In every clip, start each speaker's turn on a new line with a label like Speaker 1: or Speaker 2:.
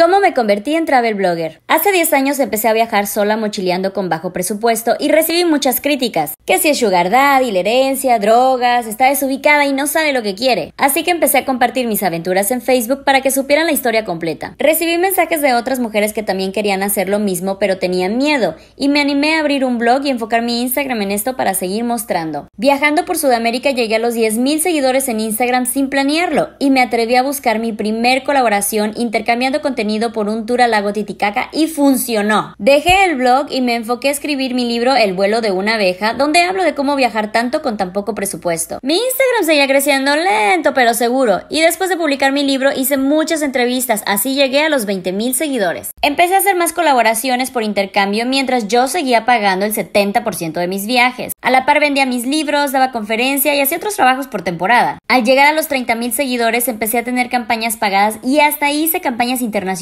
Speaker 1: ¿Cómo me convertí en travel blogger? Hace 10 años empecé a viajar sola mochileando con bajo presupuesto y recibí muchas críticas. Que si es sugar daddy, la drogas, está desubicada y no sabe lo que quiere. Así que empecé a compartir mis aventuras en Facebook para que supieran la historia completa. Recibí mensajes de otras mujeres que también querían hacer lo mismo pero tenían miedo y me animé a abrir un blog y enfocar mi Instagram en esto para seguir mostrando. Viajando por Sudamérica llegué a los 10.000 seguidores en Instagram sin planearlo y me atreví a buscar mi primer colaboración intercambiando contenido por un tour al lago Titicaca y funcionó. Dejé el blog y me enfoqué a escribir mi libro El vuelo de una abeja, donde hablo de cómo viajar tanto con tan poco presupuesto. Mi Instagram seguía creciendo lento pero seguro, y después de publicar mi libro hice muchas entrevistas, así llegué a los 20.000 seguidores. Empecé a hacer más colaboraciones por intercambio mientras yo seguía pagando el 70% de mis viajes. A la par vendía mis libros, daba conferencia y hacía otros trabajos por temporada. Al llegar a los 30.000 seguidores empecé a tener campañas pagadas y hasta hice campañas internacionales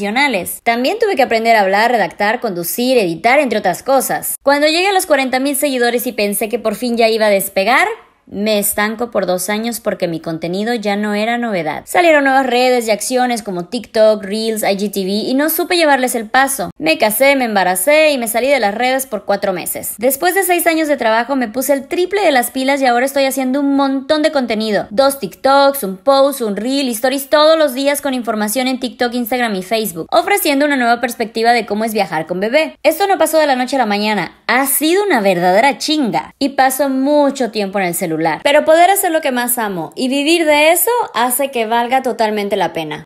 Speaker 1: también tuve que aprender a hablar, redactar, conducir, editar, entre otras cosas. Cuando llegué a los 40.000 seguidores y pensé que por fin ya iba a despegar, me estanco por dos años porque mi contenido ya no era novedad. Salieron nuevas redes y acciones como TikTok, Reels, IGTV y no supe llevarles el paso. Me casé, me embaracé y me salí de las redes por cuatro meses. Después de seis años de trabajo me puse el triple de las pilas y ahora estoy haciendo un montón de contenido. Dos TikToks, un post, un Reel, stories todos los días con información en TikTok, Instagram y Facebook, ofreciendo una nueva perspectiva de cómo es viajar con bebé. Esto no pasó de la noche a la mañana, ha sido una verdadera chinga y paso mucho tiempo en el pero poder hacer lo que más amo y vivir de eso hace que valga totalmente la pena.